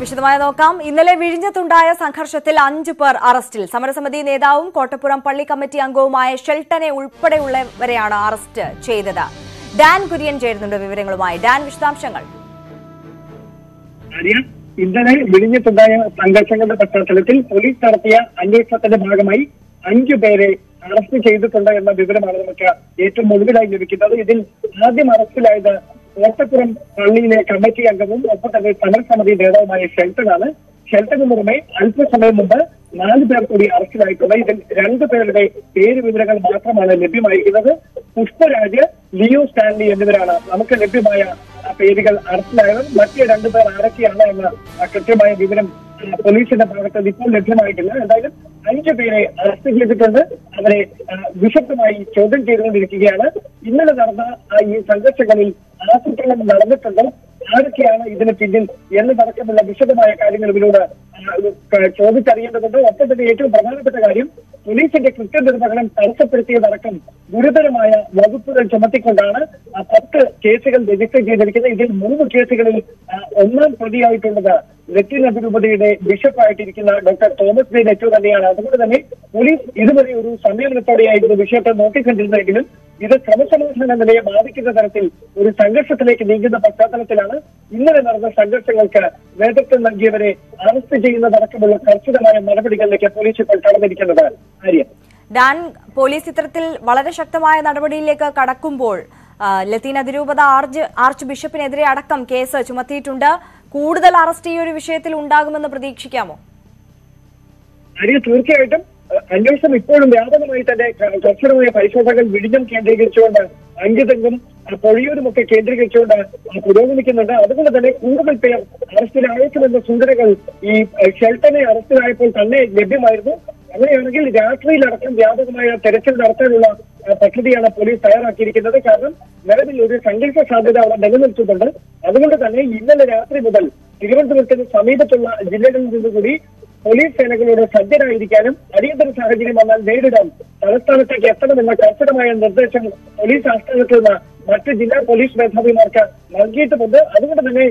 വിശദമായി നോക്കാം. ഇന്നലെ വിഴിഞ്ഞത്തുണ്ടായ സംഘർഷത്തിൽ അഞ്ചു പേർ അറസ്റ്റിൽ. സമരസമിതി നേതാവും കോട്ടപ്പുറം പള്ളി കമ്മിറ്റി അംഗവുമായ ഷെൽട്ടനെ ഉൾപ്പെടെയുള്ളവരെയാണ് അറസ്റ്റ് ചെയ്തത്. ഡാൻ കുര്യൻ ചേരുന്നുണ്ട് വിവരങ്ങളുമായി. ഡാൻ വിശദാംശങ്ങൾ. ഇന്നലെ വിഴിഞ്ഞത്തുണ്ടായ സംഘർഷങ്ങളുടെ പശ്ചാത്തലത്തിൽ പോലീസ് നടത്തിയ അന്വേഷണത്തിന്റെ ഭാഗമായി അഞ്ചു പേരെ അറസ്റ്റ് ചെയ്തിട്ടുണ്ട് എന്ന വിവരമാണ് നമുക്ക് ഏറ്റവും ഒടുവിലായി ലഭിക്കുന്നത്. ഇതിൽ ആദ്യം അറസ്റ്റിലായത് കോട്ടപ്പുറം പള്ളിയിലെ കമ്മിറ്റി അംഗവും ഒപ്പം തന്നെ സമരസമിതി നേതാവുമായ ഷെൽട്ടനാണ്. ഷെൽട്ടന് പുറമെ അല്പസമയം മുമ്പ് നാല് പേർ കൂടി അറസ്റ്റിലായിട്ടുണ്ട്. ഇതിൽ രണ്ടു പേരുടെ പേര് വിവരങ്ങൾ മാത്രമാണ് ലഭ്യമായിരിക്കുന്നത്. പുഷ്പരാജ് ലിയോ സ്റ്റാൻലി എന്നിവരാണ് നമുക്ക് ലഭ്യമായ പേരുകൾ അറസ്റ്റിലായവർ മറ്റ് രണ്ടുപേർ ആരൊക്കെയാണ് എന്ന കൃത്യമായ വിവരം പോലീസിന്റെ ഭാഗത്ത് ഇപ്പോൾ ലഭ്യമായിട്ടില്ല. എന്തായാലും അഞ്ചു പേരെ അറസ്റ്റ് ചെയ്തിട്ടുണ്ട്. അവരെ വിശദമായി ചോദ്യം ചെയ്തുകൊണ്ടിരിക്കുകയാണ്. ഇന്നലെ നടന്ന ഈ സംഘർഷങ്ങളിൽ ആസൂത്രണം നടന്നിട്ടുണ്ടോ. ആരൊക്കെയാണ് ഇതിന് പിന്നിൽ എന്നതടക്കമുള്ള വിശദമായ കാര്യങ്ങൾ ഇവരോട് ചോദിച്ചറിയേണ്ടതുണ്ട്. ഒപ്പം തന്നെ ഏറ്റവും പ്രധാനപ്പെട്ട കാര്യം പോലീസിന്റെ കൃത്യനിർവഹണം തടസ്സപ്പെടുത്തിയതടക്കം ഗുരുതരമായ വകുപ്പുകൾ ചുമത്തിക്കൊണ്ടാണ് പത്ത് കേസുകൾ രജിസ്റ്റർ ചെയ്തിരിക്കുന്നത്. ഇതിൽ മൂന്ന് കേസുകളിൽ ഒന്നാം പ്രതിയായിട്ടുള്ളത് ലത്തീൻ അതിരൂപതയുടെ ബിഷപ്പായിട്ടിരിക്കുന്ന ഡോക്ടർ തോമസ് ജെ നെറ്റു തന്നെയാണ്. അതുകൊണ്ട് തന്നെ പോലീസ് ഇതുവരെ ഒരു സംയമനത്തോടെയായിരുന്നു വിഷയത്തെ നോക്കിക്കണ്ടിരുന്നെങ്കിലും ഇത് ക്രമസമാധാന നിലയെ ബാധിക്കുന്ന തരത്തിൽ ഒരു സംഘർഷത്തിലേക്ക് നീങ്ങുന്ന പശ്ചാത്തലത്തിലാണ് ഇന്നലെ നടന്ന സംഘർഷങ്ങൾക്ക് നേതൃത്വം നൽകിയവരെ അറസ്റ്റ് ചെയ്യുന്നതടക്കമുള്ള കർശനമായ നടപടികളിലേക്ക് പോലീസ് ഇപ്പോൾ കടന്നിരിക്കുന്നത്. ആര്യ. ഡാൻ പോലീസ് ഇത്തരത്തിൽ വളരെ ശക്തമായ നടപടിയിലേക്ക് കടക്കുമ്പോൾ ലത്തീൻ അതിരൂപത ആർച്ച് ആർച്ച് ബിഷപ്പിനെതിരെ അടക്കം കേസ് ചുമത്തിയിട്ടുണ്ട്. കൂടുതൽ അറസ്റ്റ് ഈ ഒരു വിഷയത്തിൽ ഉണ്ടാകുമെന്ന് പ്രതീക്ഷിക്കാമോ? തീർച്ചയായിട്ടും അന്വേഷണം ഇപ്പോഴും വ്യാപകമായി തന്നെ കർശനമായ പരിശോധനകൾ വിഴിഞ്ഞം കേന്ദ്രീകരിച്ചുകൊണ്ട് അങ്കിതങ്കും പൊഴിയൂരും ഒക്കെ കേന്ദ്രീകരിച്ചുകൊണ്ട് പുരോഗമിക്കുന്നുണ്ട്. അതുകൊണ്ട് തന്നെ കൂടുതൽ പേർ അറസ്റ്റിലായേക്കുമെന്ന സൂചനകൾ ഈ ഷെൽട്ടനെ അറസ്റ്റിലായപ്പോൾ തന്നെ ലഭ്യമായിരുന്നു. അങ്ങനെയാണെങ്കിൽ രാത്രിയിലടക്കം വ്യാപകമായ തെരച്ചിൽ നടത്താനുള്ള പദ്ധതിയാണ് പോലീസ് തയ്യാറാക്കിയിരിക്കുന്നത്. കാരണം നിലവിൽ ഒരു സംഘർഷ സാധ്യത അവിടെ നിലനിൽക്കുന്നുണ്ട്. അതുകൊണ്ട് തന്നെ ഇന്നലെ രാത്രി മുതൽ തിരുവനന്തപുരത്തിന് സമീപത്തുള്ള ജില്ലകളിൽ നിന്നുകൂടി പോലീസ് സേനകളോട് സജ്ജരായിരിക്കാനും അടിയന്തര സാഹചര്യം വന്നാൽ നേരിടാൻ തലസ്ഥാനത്തേക്ക് എത്തണമെന്ന കർശനമായ നിർദ്ദേശം പോലീസ് ആസ്ഥാനത്ത് മറ്റ് ജില്ലാ പോലീസ് മേധാവിമാർക്ക് നൽകിയിട്ടുമുണ്ട്. അതുകൊണ്ട് തന്നെ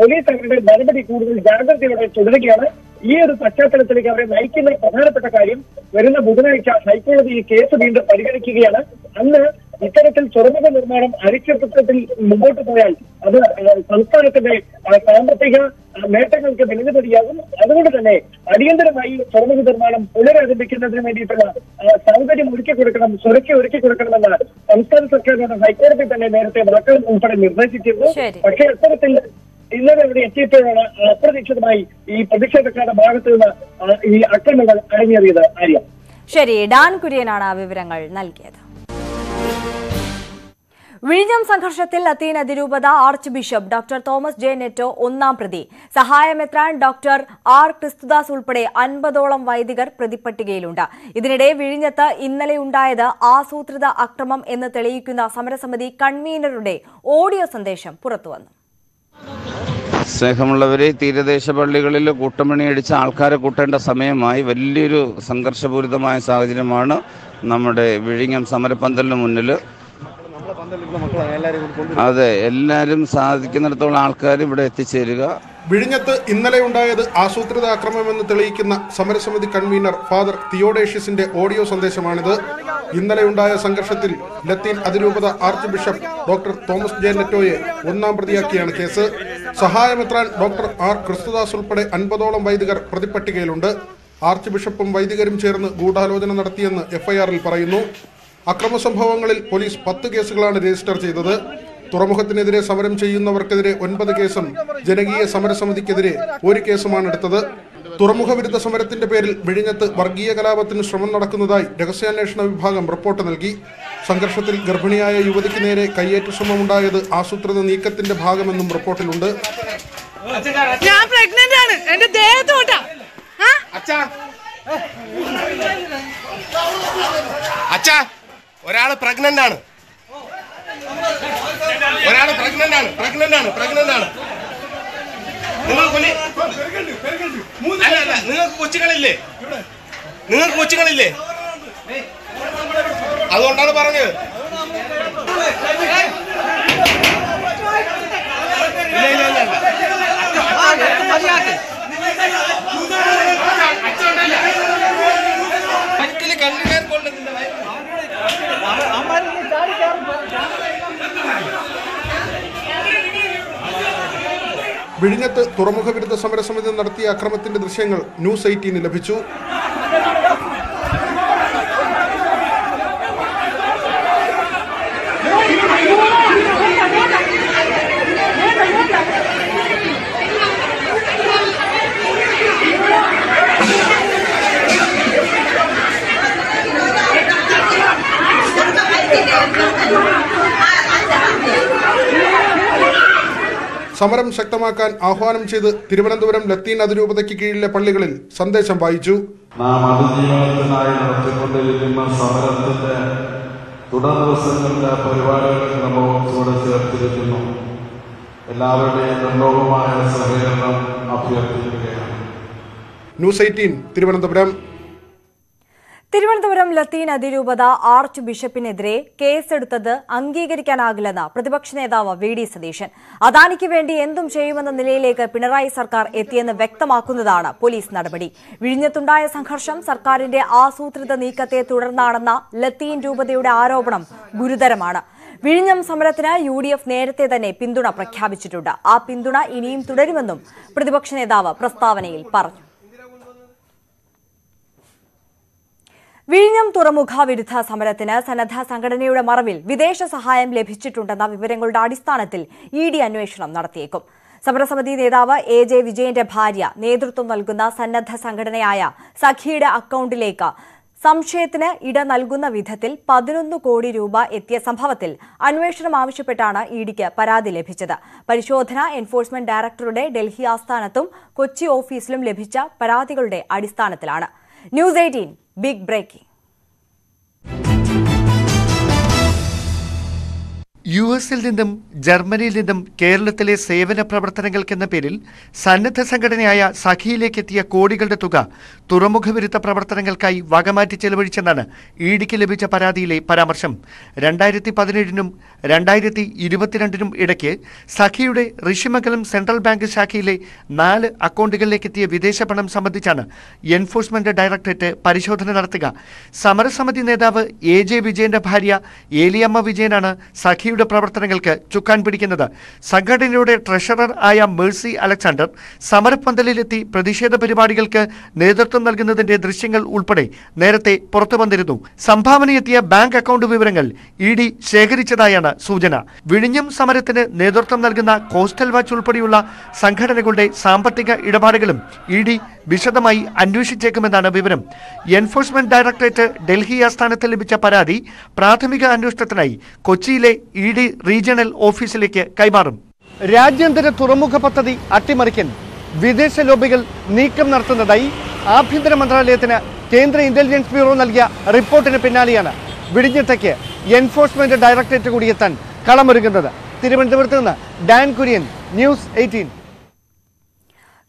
പോലീസ് അവരുടെ നടപടി കൂടുതൽ ജാഗ്രതയോടെ തുടരുകയാണ്. ഈ ഒരു പശ്ചാത്തലത്തിലേക്ക് അവരെ നയിക്കുന്ന പ്രധാനപ്പെട്ട കാര്യം വരുന്ന ബുധനാഴ്ച ഹൈക്കോടതി ഈ കേസ് വീണ്ടും പരിഗണിക്കുകയാണ്. അന്ന് ഇത്തരത്തിൽ തുറമുഖ നിർമ്മാണം അരിച്ചത്തിൽ മുമ്പോട്ട് പോയാൽ അത് സംസ്ഥാനത്തിന്റെ സാമ്പത്തിക നേട്ടങ്ങൾക്ക് വെല്ലുവിളിയാകും. അതുകൊണ്ട് തന്നെ അടിയന്തരമായി തുറമുഖ നിർമ്മാണം പുനരാരംഭിക്കുന്നതിന് വേണ്ടിയിട്ടുള്ള സൗകര്യം ഒരുക്കി കൊടുക്കണം സുരക്ഷ ഒരുക്കി കൊടുക്കണമെന്ന് സംസ്ഥാന സർക്കാരിനോട് ഹൈക്കോടതി തന്നെ നേരത്തെ വാക്കുകൾ ഉൾപ്പെടെ നിർദ്ദേശിച്ചിരുന്നു. പക്ഷേ അത്തരത്തിൽ ഇന്നലെ അവിടെ എത്തിയപ്പോഴാണ് അപ്രതീക്ഷിതമായി ഈ പ്രതിഷേധക്കാരുടെ ഭാഗത്ത് നിന്ന് ഈ അക്രമങ്ങൾ അരങ്ങേറിയത് ആര്യ. ശരി ഡാൻ കുര്യനാണ് ആ വിവരങ്ങൾ നൽകിയത്. വിഴിഞ്ഞം സംഘർഷത്തിൽ ലത്തീൻ അതിരൂപത archbishop doctor Thomas J Netto ഒന്നാം പ്രതി. സഹായമെത്രാൻ ഡോക്ടർ ആർ ക്രിസ്തുദാസ് ഉൾപ്പെടെ അൻപതോളം വൈദികർ പ്രതിപ്പട്ടികയിലുണ്ട്. ഇതിനിടെ വിഴിഞ്ഞത്ത് ഇന്നലെ ഉണ്ടായത് ആസൂത്രിത അക്രമം എന്ന് തെളിയിക്കുന്ന സമരസമിതി കൺവീനറുടെ ഓഡിയോ സന്ദേശം പുറത്തുവന്നു. സ്നേഹമുള്ളവരെ തീരദേശ പള്ളികളിൽ കൂട്ടമണി അടിച്ച് ആൾക്കാരെ കൂട്ടേണ്ട സമയമായി വലിയൊരു സംഘർഷപൂരിതമായ സാഹചര്യമാണ് നമ്മുടെ വിഴിഞ്ഞം സമരപന്തലിന് മുന്നിൽ അതെ എല്ലാരും സാധിക്കുന്നിടത്തോളം ആൾക്കാർ ഇവിടെ എത്തിച്ചേരുക. വിഴിഞ്ഞത്ത് ഇന്നലെ ഉണ്ടായത് ആസൂത്രിത ആക്രമണമെന്ന് തെളിയിക്കുന്ന സമരസമിതി കൺവീനർ ഫാദർ തിയോഡേഷ്യസിന്റെ ഓഡിയോ സന്ദേശമാണിത്. ഇന്നലെ ഉണ്ടായ സംഘർഷത്തിൽ ലത്തീൻ അതിരൂപത archbishop doctor Thomas J നെറ്റോയെ ഒന്നാം പ്രതിയാക്കിയാണ് കേസ്. സഹായമെത്രാൻ ഡോക്ടർ ആർ ക്രിസ്തുദാസ് ഉൾപ്പെടെ അൻപതോളം വൈദികർ പ്രതിപ്പട്ടികയിലുണ്ട്. ആർച്ച് ബിഷപ്പും വൈദികരും ചേർന്ന് ഗൂഢാലോചന നടത്തിയെന്ന് എഫ്ഐആറിൽ പറയുന്നു. അക്രമ സംഭവങ്ങളിൽ പോലീസ് പത്ത് കേസുകളാണ് രജിസ്റ്റർ ചെയ്തത്. തുറമുഖത്തിനെതിരെ സമരം ചെയ്യുന്നവർക്കെതിരെ ഒൻപത് കേസും ജനകീയ സമരസമിതിക്കെതിരെ ഒരു കേസുമാണ് എടുത്തത്. തുറമുഖ വിരുദ്ധ സമരത്തിന്റെ പേരിൽ വിഴിഞ്ഞത്ത് വർഗീയ കലാപത്തിന് ശ്രമം നടക്കുന്നതായി രഹസ്യാന്വേഷണ വിഭാഗം റിപ്പോർട്ട് നൽകി. സംഘർഷത്തിൽ ഗർഭിണിയായ യുവതിക്ക് നേരെ കയ്യേറ്റ ശ്രമമുണ്ടായത് ആസൂത്രിത നീക്കത്തിന്റെ ഭാഗമെന്നും റിപ്പോർട്ടിലുണ്ട്. ഞാൻ പ്രഗ്നന്റ് ആണ്. എന്റെ ദേഹത്തോട്ടാ. അച്ഛാ. അച്ഛാ. ഒരാൾ പ്രഗ്നന്റ് ആണ്. ഒരാൾ പ്രഗ്നന്റ് ആണ്. പ്രഗ്നന്റ് ആണ്. പ്രഗ്നന്റ് ആണ്. നിങ്ങൾക്ക് കൊച്ചുങ്ങളില്ലേ? നിങ്ങൾക്ക് കൊച്ചുങ്ങളില്ലേ? അതുകൊണ്ടാണ് പറഞ്ഞത്. ഇല്ല ഇല്ല ഇല്ല. വിഴിഞ്ഞത്ത് തുറമുഖ വിരുദ്ധ സമരസമിതി നടത്തിയ അക്രമത്തിന്റെ ദൃശ്യങ്ങൾ ന്യൂസ് എയ്റ്റീന് ലഭിച്ചു. സമരം ശക്തമാക്കാൻ ആഹ്വാനം ചെയ്ത് തിരുവനന്തപുരം ലത്തീൻ അതിരൂപതയ്ക്ക് കീഴിലെ പള്ളികളിൽ സന്ദേശം വായിച്ചു. നാം അതിജീവനത്തിനായി നടത്തിക്കൊണ്ടിരിക്കുന്ന സമരത്തിന്റെ തുടർ ദിവസങ്ങളിലെ ചേർത്തിരിക്കുന്നു. എല്ലാവരുടെയും നിർലോഭമായ സഹകരണം അഭ്യർത്ഥിക്കുകയാണ്. News eighteen Thiruvananthapuram. തിരുവനന്തപുരം ലത്തീൻ അതിരൂപത ആർച്ച് ബിഷപ്പിനെതിരെ കേസെടുത്തത് അംഗീകരിക്കാനാകില്ലെന്ന് പ്രതിപക്ഷ നേതാവ് വി ഡി സതീശൻ. അദാനിക്ക് വേണ്ടി എന്തും ചെയ്യുമെന്ന നിലയിലേക്ക് പിണറായി സർക്കാർ എത്തിയെന്ന് വ്യക്തമാക്കുന്നതാണ് പോലീസ് നടപടി. വിഴിഞ്ഞത്തുണ്ടായ സംഘർഷം സർക്കാരിന്റെ ആസൂത്രിത നീക്കത്തെ തുടർന്നാണെന്ന ലത്തീൻ രൂപതയുടെ ആരോപണം ഗുരുതരമാണ്. വിഴിഞ്ഞം സമരത്തിന് യു ഡി എഫ് നേരത്തെ തന്നെ പിന്തുണ പ്രഖ്യാപിച്ചിട്ടുണ്ട്. ആ പിന്തുണ ഇനിയും തുടരുമെന്നും പ്രതിപക്ഷ നേതാവ് പ്രസ്താവനയിൽ പറഞ്ഞു. വിഴിഞ്ഞം തുറമുഖ വിരുദ്ധ സമരത്തിന് സന്നദ്ധ സംഘടനയുടെ മറവിൽ വിദേശ സഹായം ലഭിച്ചിട്ടുണ്ടെന്ന വിവരങ്ങളുടെ അടിസ്ഥാനത്തിൽ ഇ ഡി അന്വേഷണം നടത്തിയേക്കും. സമരസമിതി നേതാവ് എ ജെ വിജയന്റെ ഭാര്യ നേതൃത്വം നൽകുന്ന സന്നദ്ധ സംഘടനയായ സഖിയുടെ അക്കൌണ്ടിലേക്ക് സംശയത്തിന് ഇട നൽകുന്ന വിധത്തിൽ പതിനൊന്ന് കോടി രൂപ എത്തിയ സംഭവത്തിൽ അന്വേഷണം ആവശ്യപ്പെട്ടാണ് ഇഡിക്ക് പരാതി ലഭിച്ചത്. പരിശോധന എൻഫോഴ്സ്മെന്റ് ഡയറക്ടറുടെ ഡൽഹി ആസ്ഥാനത്തും കൊച്ചി ഓഫീസിലും ലഭിച്ച പരാതികളുടെ അടിസ്ഥാനത്തിലാണ്. ന്യൂസ് എയ്റ്റീൻ ബിഗ് ബ്രേക്കിംഗ് യു എസിൽ നിന്നും ജർമ്മനിയിൽ നിന്നും കേരളത്തിലെ സേവന പ്രവർത്തനങ്ങൾക്കെന്ന പേരിൽ സന്നദ്ധ സംഘടനയായ സഖിയിലേക്ക് എത്തിയ കോടികളുടെ തുക തുറമുഖ വിരുദ്ധ പ്രവർത്തനങ്ങൾക്കായി വകമാറ്റി ചെലവഴിച്ചെന്നാണ് ഇഡിക്ക് ലഭിച്ച പരാതിയിലെ പരാമർശം. രണ്ടായിരത്തി പതിനേഴിനും രണ്ടായിരത്തി ഇരുപത്തിരണ്ടിനും ഇടയ്ക്ക് സഖിയുടെ ഋഷിമംഗലം സെൻട്രൽ ബാങ്ക് ശാഖയിലെ നാല് അക്കൗണ്ടുകളിലേക്കെത്തിയ വിദേശ പണം സംബന്ധിച്ചാണ് എൻഫോഴ്സ്മെന്റ് ഡയറക്ടറേറ്റ് പരിശോധന നടത്തുക. സമരസമിതി നേതാവ് എ ജെ വിജയന്റെ ഭാര്യ ഏലിയമ്മ വിജയനാണ് സഖിയുടെ പ്രവർത്തനങ്ങൾക്ക് ചുക്കാൻ പിടിക്കുന്നത്. സംഘടനയുടെ ട്രഷറർ ആയ മേഴ്സി അലക്സാണ്ടർ സമരപ്പന്തലിലെത്തി പ്രതിഷേധ പരിപാടികൾക്ക് നേതൃത്വം നൽകുന്നതിന്റെ ദൃശ്യങ്ങൾ ഉൾപ്പെടെ നേരത്തെ പുറത്തു വന്നിരുന്നു. സംഭാവനയെത്തിയ ബാങ്ക് അക്കൗണ്ട് വിവരങ്ങൾ ഇ ഡി ശേഖരിച്ചതായാണ് സൂചന. വിഴിഞ്ഞം സമരത്തിന് നേതൃത്വം നൽകുന്ന കോസ്റ്റൽ വാച്ച് ഉൾപ്പെടെയുള്ള സംഘടനകളുടെ സാമ്പത്തിക ഇടപാടുകളും ഇ ഡി വിശദമായി അന്വേഷിച്ചേക്കുമെന്നാണ് വിവരം. എൻഫോഴ്സ്മെന്റ് ഡയറക്ടറേറ്റ് ഡൽഹി ആസ്ഥാനത്ത് ലഭിച്ച പരാതി പ്രാഥമിക അന്വേഷണത്തിനായി കൊച്ചിയിലെ ഇ ഡി റീജിയണൽ ഓഫീസിലേക്ക് കൈമാറും. രാജ്യാന്തര തുറമുഖ പദ്ധതി അട്ടിമറിക്കൽ വിദേശ ലോബികൾ നീക്കം നടത്തുന്നതായി ആഭ്യന്തര മന്ത്രാലയത്തിന് കേന്ദ്ര ഇന്റലിജൻസ് ബ്യൂറോ നൽകിയ റിപ്പോർട്ടിന് പിന്നാലെയാണ് വിഴിഞ്ഞത്തേക്ക് എൻഫോഴ്സ്മെന്റ് ഡയറക്ടറേറ്റ് കൂടി എത്താൻ കളമൊരുങ്ങുന്നത്. തിരുവനന്തപുരത്ത് നിന്ന് ഡാൻ കുര്യൻ ന്യൂസ് എയ്റ്റീൻ.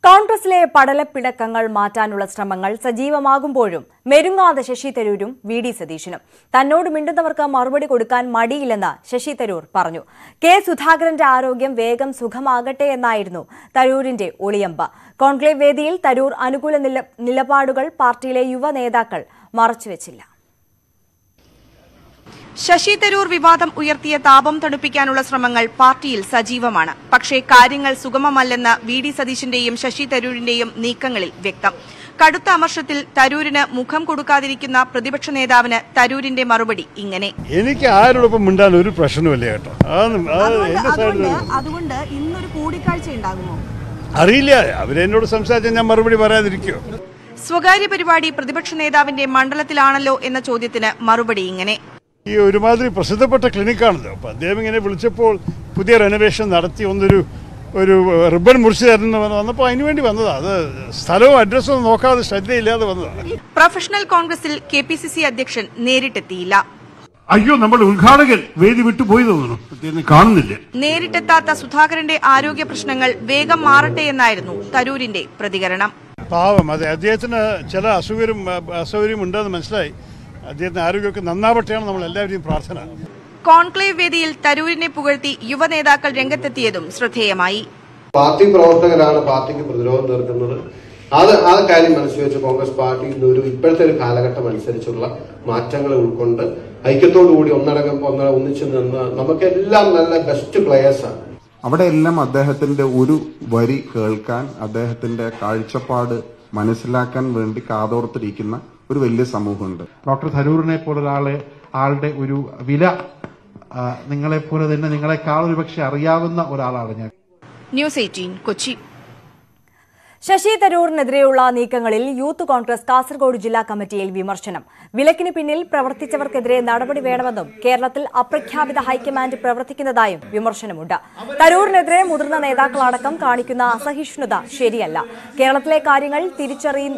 കോൺഗ്രസിലെ പടലപ്പിണക്കങ്ങൾ മാറ്റാനുള്ള ശ്രമങ്ങൾ സജീവമാകുമ്പോഴും മെരുങ്ങാതെ ശശി തരൂരും വി ഡി സതീശനും. തന്നോട് മിണ്ടുന്നവർക്ക് മറുപടി കൊടുക്കാൻ മടിയില്ലെന്ന് ശശി തരൂർ പറഞ്ഞു. കെ സുധാകരന്റെ ആരോഗ്യം വേഗം സുഖമാകട്ടെ എന്നായിരുന്നു തരൂരിന്റെ ഒളിയമ്പ. കോൺക്ലേവ് വേദിയിൽ തരൂർ അനുകൂല നിലപാടുകൾ പാർട്ടിയിലെ യുവ നേതാക്കൾ മറച്ചുവെച്ചില്ല. ശശി തരൂർ വിവാദം ഉയർത്തിയ താപം തണുപ്പിക്കാനുള്ള ശ്രമങ്ങൾ പാർട്ടിയിൽ സജീവമാണ്. പക്ഷേ കാര്യങ്ങൾ സുഗമമല്ലെന്ന് വി ഡി സതീശിന്റെയും ശശി തരൂരിന്റെയും നീക്കങ്ങളിൽ വ്യക്തം. കടുത്ത അമർഷത്തിൽ തരൂരിന് മുഖം കൊടുക്കാതിരിക്കുന്ന പ്രതിപക്ഷ നേതാവിന് തരൂരിന്റെ മറുപടി ഇങ്ങനെ. എനിക്ക് ആരോടൊപ്പം മിണ്ടാൻ ഒരു പ്രശ്നമില്ല കേട്ടോ. അതൊന്നും സൈഡിൽ അതുകൊണ്ട് ഇന്നൊരു കൂടിക്കാഴ്ച ഉണ്ടാകുമോ? അറിയില്ല. അവരെന്നോട് സംസാരിച്ചാൽ ഞാൻ മറുപടി പറയാതിരിക്കോ സ്വകാര്യ പരിപാടി പ്രതിപക്ഷ നേതാവിന്റെ മണ്ഡലത്തിലാണല്ലോ എന്ന ചോദ്യത്തിന് മറുപടി ഇങ്ങനെ. ഈ ഒരുമാതിരി പ്രസിദ്ധപ്പെട്ട ക്ലിനിക്കാണല്ലോ. അപ്പോൾ അദ്ദേഹം ഇങ്ങനെ വിളിച്ചപ്പോൾ പുതിയ റെനോവേഷൻ നടത്തി ഒന്നൊരു ഒരു റിബൺ മുറിച്ച് തരുന്ന വന്നപ്പോൾ അതിനു വേണ്ടി വന്നതാണ് അത് സ്ഥലവും അഡ്രസ്സും നോക്കാതെ ശ്രദ്ധയില്ലാതെ വന്നതാണ് പ്രൊഫഷണൽ കോൺഗ്രസിൽ കെ പി സി സി അധ്യക്ഷൻ നേരിട്ടെത്തിയില്ല. അയ്യോ നമ്മുടെ ഉദ്ഘാടകൻ വേദി വിട്ടുപോയി തോന്നുന്നു അദ്ദേഹം കാണുന്നില്ല. നേരിട്ടെത്താത്ത സുധാകരന്റെ ആരോഗ്യ പ്രശ്നങ്ങൾ വേഗം മാറട്ടെ എന്നായിരുന്നു തരൂരിന്റെ പ്രതികരണം. പാവം അതെ. അദ്ദേഹത്തിന് ചില അസുഖരും അസൗകര്യം ഉണ്ടെന്ന് മനസ്സിലായി. അദ്ദേഹത്തിന് ആരോഗ്യമൊക്കെ നന്നാവട്ടെയാണ് നമ്മൾ എല്ലാവരെയും പ്രാർത്ഥന. കോൺക്ലേവ് വേദിയിൽ തരൂരിനെ പുകഴ്ത്തി യുവനേതാക്കൾ രംഗത്തെത്തിയതും ശ്രദ്ധേയമായി. പാർട്ടി പ്രവർത്തകരാണ് പാർട്ടിക്ക് പ്രതിരോധം തീർക്കുന്നത്. അത് ആ കാര്യം മനസ്സിൽ വെച്ച് കോൺഗ്രസ് പാർട്ടി ഒരു ഇപ്പോഴത്തെ ഒരു കാലഘട്ടം അനുസരിച്ചുള്ള മാറ്റങ്ങൾ ഉൾക്കൊണ്ട് ഐക്യത്തോടുകൂടി ഒന്നടങ്കം ഒന്ന ഒന്നിച്ചു നിന്ന് നമുക്കെല്ലാം നല്ല ബെസ്റ്റ് പ്ലെയേഴ്സാണ് അവിടെയെല്ലാം അദ്ദേഹത്തിന്റെ ഒരു വരി കേൾക്കാൻ അദ്ദേഹത്തിന്റെ കാഴ്ചപ്പാട് മനസ്സിലാക്കാൻ വേണ്ടി കാതോർത്തിരിക്കുന്ന ഒരു വലിയ സമൂഹമുണ്ട്. ഡോക്ടർ തരൂറിനെ പോലെ ഒരാളെ ആളുടെ ഒരു വില നിങ്ങളെ നിങ്ങളെപ്പോലെ തന്നെ നിങ്ങളെക്കാൾ ഒരു പക്ഷെ അറിയാവുന്ന ഒരാളാണ് ഞാൻ. News eighteen Kochi. ശശി തരൂറിനെതിരെയുള്ള നീക്കങ്ങളിൽ യൂത്ത് കോൺഗ്രസ് കാസർഗോഡ് ജില്ലാ കമ്മിറ്റിയിൽ വിമർശനം. വിലക്കിന് പിന്നിൽ പ്രവർത്തിച്ചവർക്കെതിരെ നടപടി വേണമെന്നും കേരളത്തിൽ അപ്രഖ്യാപിത ഹൈക്കമാൻഡ് പ്രവർത്തിക്കുന്നതായും വിമർശനമുണ്ട്. തരൂറിനെതിരെ മുതിർന്ന നേതാക്കളടക്കം കാണിക്കുന്ന അസഹിഷ്ണുത ശരിയല്ല. കേരളത്തിലെ കാര്യങ്ങൾ തിരിച്ചറിയ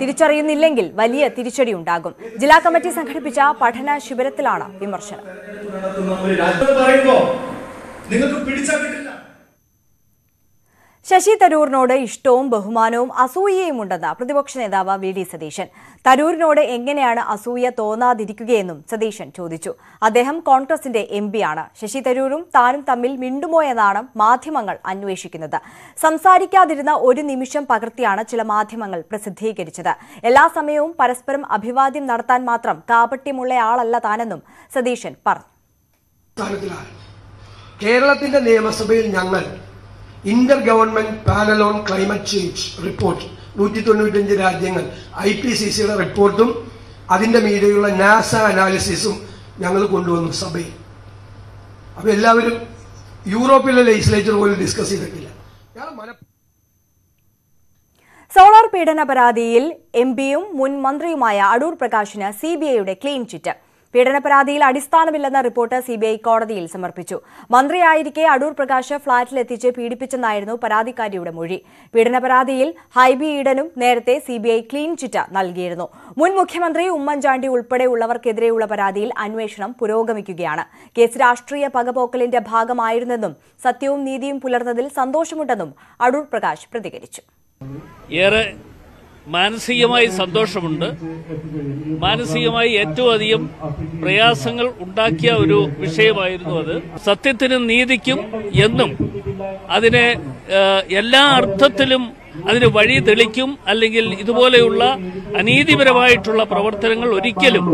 തിരിച്ചറിയുന്നില്ലെങ്കിൽ വലിയ തിരിച്ചടി ഉണ്ടാകും. ജില്ലാ കമ്മിറ്റി സംഘടിപ്പിച്ച പഠന ശിബിരത്തിലാണ് വിമർശനം. നിങ്ങൾക്ക് പിടിച്ചാൽ ശശി തരൂരിനോട് ഇഷ്ടവും ബഹുമാനവും അസൂയയും ഉണ്ടെന്ന് പ്രതിപക്ഷ നേതാവ് വി ഡി സതീശൻ. തരൂരിനോട് എങ്ങനെയാണ് അസൂയ തോന്നാതിരിക്കുകയെന്നും സതീശൻ ചോദിച്ചു. അദ്ദേഹം കോൺഗ്രസിന്റെ എം ആണ്. ശശി തരൂരും താനും തമ്മിൽ മിണ്ടുമോ എന്നാണ് മാധ്യമങ്ങൾ അന്വേഷിക്കുന്നത്. സംസാരിക്കാതിരുന്ന ഒരു നിമിഷം പകർത്തിയാണ് ചില മാധ്യമങ്ങൾ പ്രസിദ്ധീകരിച്ചത്. എല്ലാ സമയവും പരസ്പരം അഭിവാദ്യം നടത്താൻ മാത്രം കാപട്യമുള്ളയാളല്ല താനെന്നും സതീശൻ പറഞ്ഞു. കേരളത്തിന്റെ നിയമസഭയിൽ ഞങ്ങൾ inter government panel on climate change report നൂറ്റി തൊണ്ണൂറ്റഞ്ച് രാജ്യങ്ങൾ ഐ പി സി സിയുടെ റിപ്പോർട്ടും അതിന്റെ മീതെയുള്ള നാസ അനാലിസിസും ഞങ്ങൾ കൊണ്ടുവന്നു സഭയിൽ. അപ്പൊ എല്ലാവരും യൂറോപ്പിലെ ലെജിസ്ലേച്ചർ പോലും ഡിസ്കസ് ചെയ്തിട്ടില്ല. ഞാൻ സോളാർ പീഡന പരാതിയിൽ എം പിയും മുൻ മന്ത്രിയുമായ അടൂർ പ്രകാശിന് സി ബി ഐയുടെ ക്ലീൻ ചിറ്റ്. പീഡന പരാതിയിൽ അടിസ്ഥാനമില്ലെന്ന റിപ്പോർട്ട് സിബിഐ കോടതിയിൽ സമർപ്പിച്ചു. മന്ത്രിയായിരിക്കെ അടൂർ പ്രകാശ് ഫ്ളാറ്റിലെത്തിച്ച് പീഡിപ്പിച്ചെന്നായിരുന്നു പരാതിക്കാരിയുടെ മൊഴി. പീഡന പരാതിയിൽ ഹൈബി ഈഡനും നേരത്തെ സിബിഐ ക്ലീൻ ചിറ്റ നൽകിയിരുന്നു. മുൻ മുഖ്യമന്ത്രി ഉമ്മൻചാണ്ടി ഉൾപ്പെടെയുള്ളവർക്കെതിരെയുള്ള പരാതിയിൽ അന്വേഷണം പുരോഗമിക്കുകയാണ്. കേസ് രാഷ്ട്രീയ പകപോക്കലിന്റെ ഭാഗമായിരുന്നെന്നും സത്യവും നീതിയും പുലർന്നതിൽ സന്തോഷമുണ്ടെന്നും അടൂർ പ്രകാശ് പ്രതികരിച്ചു. മാനസികമായി സന്തോഷമുണ്ട്. മാനസികമായി ഏറ്റവും അധികം പ്രയാസങ്ങൾ ഉണ്ടാക്കിയ ഒരു വിഷയമായിരുന്നു അത്. സത്യത്തിനും നീതിക്കും എന്നും അതിനെ എല്ലാ അർത്ഥത്തിലും അതിന് വഴി തെളിക്കും അല്ലെങ്കിൽ ഇതുപോലെയുള്ള അനീതിപരമായിട്ടുള്ള പ്രവർത്തനങ്ങൾ ഒരിക്കലും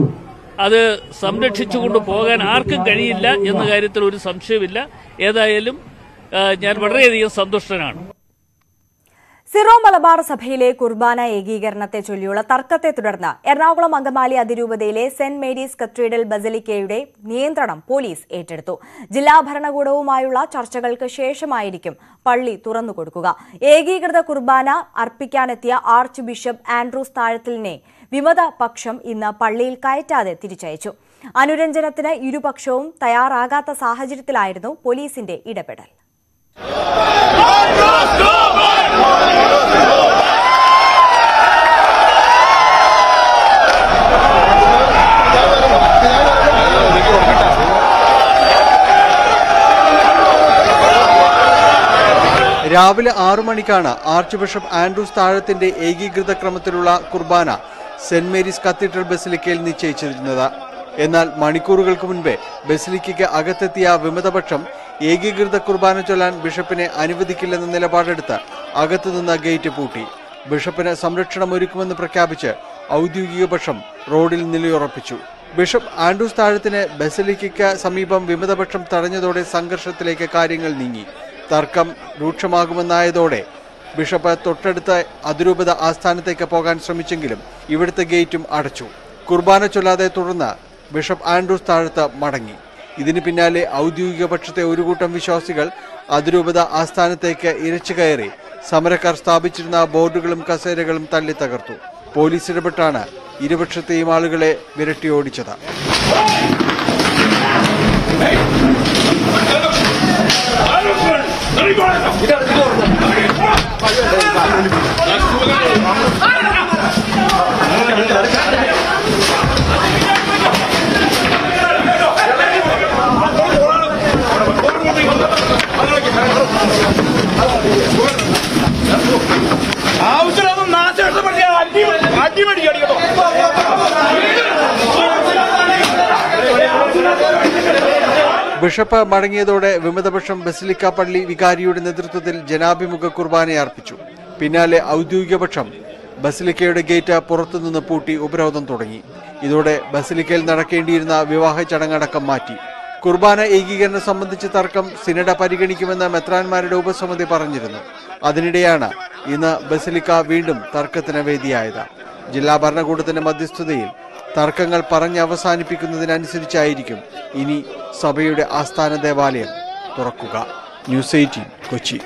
അത് സംരക്ഷിച്ചുകൊണ്ട് പോകാൻ ആർക്കും കഴിയില്ല എന്ന കാര്യത്തിൽ ഒരു സംശയമില്ല ഏതായാലും ഞാൻ വളരെയധികം സന്തുഷ്ടനാണ്. സിറോ മലബാർ സഭയിലെ കുർബാന ഏകീകരണത്തെ ചൊല്ലിയുള്ള തർക്കത്തെ തുടർന്ന് എറണാകുളം അങ്കമാലി അതിരൂപതയിലെ സെന്റ് മേരീസ് കത്തീഡ്രൽ ബസലിക്കയുടെ നിയന്ത്രണം പോലീസ് ഏറ്റെടുത്തു. ജില്ലാ ഭരണകൂടവുമായുള്ള ചർച്ചകൾക്ക് ശേഷമായിരിക്കും പള്ളി തുറന്നുകൊടുക്കുക. ഏകീകൃത കുർബാന അർപ്പിക്കാനെത്തിയ ആർച്ച് ബിഷപ്പ് ആൻഡ്രൂസ് താഴത്തിലിനെ വിമത പക്ഷം ഇന്ന് പള്ളിയിൽ കയറ്റാതെ തിരിച്ചയച്ചു. അനുരഞ്ജനത്തിന് ഇരുപക്ഷവും തയ്യാറാകാത്ത സാഹചര്യത്തിലായിരുന്നു പോലീസിന്റെ ഇടപെടൽ. രാവിലെ ആറു മണിക്കാണ് ആർച്ച് ബിഷപ്പ് ആൻഡ്രൂസ് താഴത്തിന്റെ ഏകീകൃത ക്രമത്തിലുള്ള കുർബാന സെന്റ് മേരീസ് കത്തീഡ്രൽ ബസിലിക്കയിൽ നിശ്ചയിച്ചിരുന്നത് എന്നാൽ മണിക്കൂറുകൾക്ക് മുൻപേ ബസിലിക്കയ്ക്ക് അകത്തെത്തിയ വിമതപക്ഷം ഏകീകൃത കുർബാന ചൊല്ലാൻ ബിഷപ്പിനെ അനുവദിക്കില്ലെന്ന നിലപാടെടുത്ത് അകത്തുനിന്ന് ഗേറ്റ് പൂട്ടി. ബിഷപ്പിന് സംരക്ഷണം ഒരുക്കുമെന്ന് പ്രഖ്യാപിച്ച് ഔദ്യോഗിക പക്ഷം റോഡിൽ നിലയുറപ്പിച്ചു. ബിഷപ്പ് ആൻഡ്രൂസ് താഴത്തിന് ബസലിക്കയ്ക്ക് സമീപം വിമതപക്ഷം തടഞ്ഞതോടെ സംഘർഷത്തിലേക്ക് കാര്യങ്ങൾ നീങ്ങി. തർക്കം രൂക്ഷമാകുമെന്നായതോടെ ബിഷപ്പ് തൊട്ടടുത്ത അതിരൂപത ആസ്ഥാനത്തേക്ക് പോകാൻ ശ്രമിച്ചെങ്കിലും ഇവിടുത്തെ ഗേറ്റും അടച്ചു. കുർബാന ചൊല്ലാതെ തുടർന്ന് ബിഷപ്പ് ആൻഡ്രൂസ് താഴത്ത് മടങ്ങി. ഇതിന് പിന്നാലെ ഔദ്യോഗിക പക്ഷത്തെ ഒരു കൂട്ടം വിശ്വാസികൾ അതിരൂപത ആസ്ഥാനത്തേക്ക് ഇരച്ചു കയറി സമരക്കാർ സ്ഥാപിച്ചിരുന്ന ബോർഡുകളും കസേരകളും തല്ലി തകർത്തു. പോലീസ് ഇടപെട്ടാണ് ഇരുപക്ഷത്തെയും ആളുകളെ വിരട്ടിയോടിച്ചത്. ആവശ്യം നാശനഷ്ടപ്പെടുത്തിയ അടി അടിമടി ബിഷപ്പ് മടങ്ങിയതോടെ വിമതപക്ഷം ബസിലിക്ക പള്ളി വികാരിയുടെ നേതൃത്വത്തിൽ ജനാഭിമുഖ കുർബാന അർപ്പിച്ചു. പിന്നാലെ ഔദ്യോഗികപക്ഷം ബസിലിക്കയുടെ ഗേറ്റ് പുറത്തുനിന്ന് പൂട്ടി ഉപരോധം തുടങ്ങി. ഇതോടെ ബസിലിക്കയിൽ നടക്കേണ്ടിയിരുന്ന വിവാഹ ചടങ്ങടക്കം മാറ്റി. കുർബാന ഏകീകരണം സംബന്ധിച്ച തർക്കം സിനഡ പരിഗണിക്കുമെന്ന് മെത്രാൻമാരുടെ ഉപസമിതി പറഞ്ഞിരുന്നു. അതിനിടെയാണ് ഇന്ന് ബസിലിക്ക വീണ്ടും തർക്കത്തിന് വേദിയായത്. ജില്ലാ ഭരണകൂടത്തിന്റെ മധ്യസ്ഥതയിൽ തർക്കങ്ങൾ പറഞ്ഞ് അവസാനിപ്പിക്കുന്നതിനനുസരിച്ചായിരിക്കും ഇനി സഭയുടെ ആസ്ഥാന ദേവാലയം തുറക്കുക. News eighteen Kochi.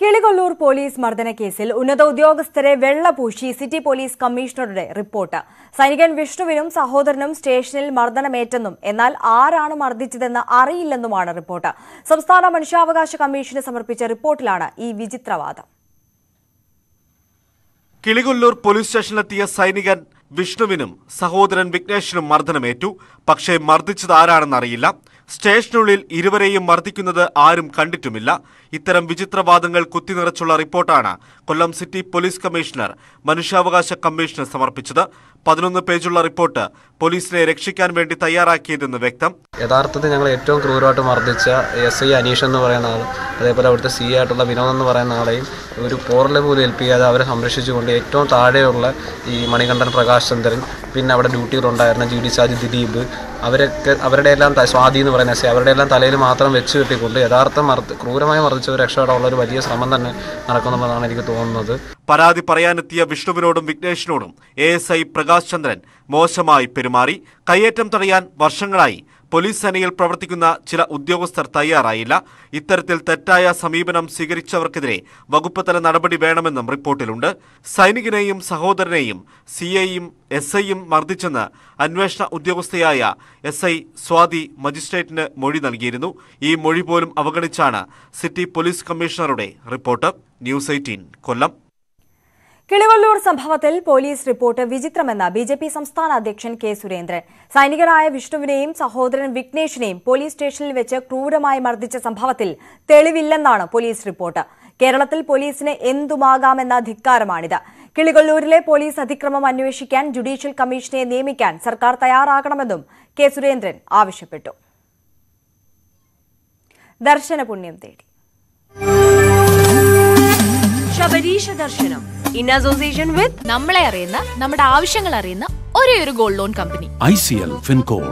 Kilikollur police മർദ്ദന കേസിൽ ഉന്നത ഉദ്യോഗസ്ഥരെ വെള്ളപൂശി സിറ്റി പോലീസ് കമ്മീഷണറുടെ റിപ്പോർട്ട്. സൈനികൻ വിഷ്ണുവിനും സഹോദരനും സ്റ്റേഷനിൽ മർദ്ദനമേറ്റെന്നും എന്നാൽ ആരാണ് മർദ്ദിച്ചതെന്ന് അറിയില്ലെന്നുമാണ് റിപ്പോർട്ട്. സംസ്ഥാന മനുഷ്യാവകാശ കമ്മീഷന് സമർപ്പിച്ച റിപ്പോർട്ടിലാണ് ഈ വിചിത്രവാദം. കിളികൊല്ലൂർ പോലീസ് സ്റ്റേഷനിലെത്തിയ സൈനികൻ വിഷ്ണുവിനും സഹോദരൻ വിഘ്നേഷിനും മർദ്ദനമേറ്റു. പക്ഷേ മർദ്ദിച്ചത് ആരാണെന്നറിയില്ല. സ്റ്റേഷനുള്ളിൽ ഇരുവരെയും മർദ്ദിക്കുന്നത് ആരും കണ്ടിട്ടുമില്ല. ഇത്തരം വിചിത്രവാദങ്ങൾ കുത്തിനിറച്ചുള്ള റിപ്പോർട്ടാണ് കൊല്ലം സിറ്റി പോലീസ് കമ്മീഷണർ മനുഷ്യാവകാശ കമ്മീഷന് സമർപ്പിച്ചത്. പതിനൊന്ന് പേജുള്ള റിപ്പോർട്ട് പോലീസിനെ രക്ഷിക്കാൻ വേണ്ടി തയ്യാറാക്കിയതെന്ന് വ്യക്തം. യഥാർത്ഥത്തിൽ ഞങ്ങൾ ഏറ്റവും ക്രൂരമായിട്ട് മർദ്ദിച്ച എസ് ഐ അനീഷ് എന്ന് പറയുന്ന ആൾ അതേപോലെ അവിടുത്തെ സി ആയിട്ടുള്ള വിനോദ് എന്ന് പറയുന്ന ആളെയും ഒരു പോറിലെ പോലും ഏൽപ്പിക്കാതെ അവരെ സംരക്ഷിച്ചുകൊണ്ട് ഏറ്റവും താഴെയുള്ള ഈ മണികണ്ഠൻ പ്രകാശ് ചന്ദ്രൻ പിന്നെ അവിടെ ഡ്യൂട്ടിയിലുണ്ടായിരുന്ന ജി ഡി സാജി ദിലീപ് അവരൊക്കെ അവരുടെ എല്ലാം സ്വാതി എന്ന് പറയുന്ന എസ് ഐ അവരുടെ എല്ലാം തലയിൽ മാത്രം വെച്ച് കെട്ടിക്കൊണ്ട് യഥാർത്ഥ മർദ്ദ ക്രൂരമായി മർദ്ദിച്ചവർ രക്ഷപ്പെടാനുള്ള ഒരു വലിയ ശ്രമം തന്നെ നടക്കുന്നുണ്ടെന്നാണ് എനിക്ക് തോന്നുന്നത്. പരാതി പറയാനെത്തിയ വിഷ്ണുവിനോടും വിഘ്നേഷിനോടും A S I Prakash Chandran മോശമായി പെരുമാറി. കയ്യേറ്റം തടയാൻ വർഷങ്ങളായി പോലീസ് സേനയിൽ പ്രവർത്തിക്കുന്ന ചില ഉദ്യോഗസ്ഥർ തയ്യാറായില്ല. ഇത്തരത്തിൽ തെറ്റായ സമീപനം സ്വീകരിച്ചവർക്കെതിരെ വകുപ്പ് തല നടപടി വേണമെന്നും റിപ്പോർട്ടിലുണ്ട്. സൈനികനെയും സഹോദരനെയും സി ഐയും എസ് ഐയും മർദ്ദിച്ചെന്ന് അന്വേഷണ ഉദ്യോഗസ്ഥയായ എസ് ഐ സ്വാതി മജിസ്ട്രേറ്റിന് മൊഴി നൽകിയിരുന്നു. ഈ മൊഴി പോലും അവഗണിച്ചാണ് സിറ്റി പോലീസ് കമ്മീഷണറുടെ report. News eighteen Kollam. Kilivallur സംഭവത്തിൽ പോലീസ് റിപ്പോർട്ട് വിചിത്രമെന്ന ബി ജെ പി സംസ്ഥാന അധ്യക്ഷൻ കെ സുരേന്ദ്രൻ. സൈനികരായ വിഷ്ണുവിനെയും സഹോദരൻ വിഘ്നേഷിനെയും പോലീസ് സ്റ്റേഷനിൽ വെച്ച് ക്രൂരമായി മർദ്ദിച്ച സംഭവത്തിൽ തെളിവില്ലെന്നാണ് പോലീസ് റിപ്പോർട്ട്. കേരളത്തിൽ പോലീസിന് എന്തുമാകാമെന്ന ധിക്കാരമാണിത്. കിളികൊല്ലൂരിലെ പോലീസ് അതിക്രമം അന്വേഷിക്കാൻ ജുഡീഷ്യൽ കമ്മീഷനെ നിയമിക്കാൻ സർക്കാർ തയ്യാറാകണമെന്നും കെ സുരേന്ദ്രൻ ആവശ്യപ്പെട്ടു. ദർശന പുണ്യം തേടി ദർശനം. ഇൻ അസോസിയേഷൻ വിത്ത് നമ്മളെ അറിയുന്ന നമ്മുടെ ആവശ്യങ്ങൾ അറിയുന്ന ഒരേ ഒരു gold loan company I C L Fincorp.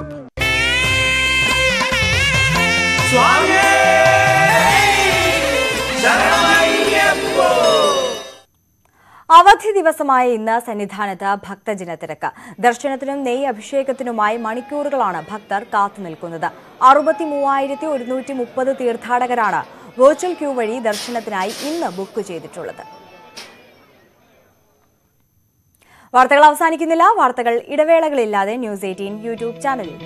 അവധി ദിവസമായ ഇന്ന് സന്നിധാനത്ത് ഭക്തജന തിരക്ക്. ദർശനത്തിനും നെയ് അഭിഷേകത്തിനുമായി മണിക്കൂറുകളാണ് ഭക്തർ കാത്തുനിൽക്കുന്നത് അറുപത്തി മൂവായിരത്തി ഒരുന്നൂറ്റി മുപ്പത് തീർത്ഥാടകരാണ് വെർച്വൽ ക്യൂ വഴി ദർശനത്തിനായി ഇന്ന് ബുക്ക് ചെയ്തിട്ടുള്ളത്. വാർത്തകൾ അവസാനിക്കുന്നില്ല. വാർത്തകൾ ഇടവേളകളില്ലാതെ ന്യൂസ് എയ്റ്റീൻ യൂട്യൂബ് ചാനലിൽ.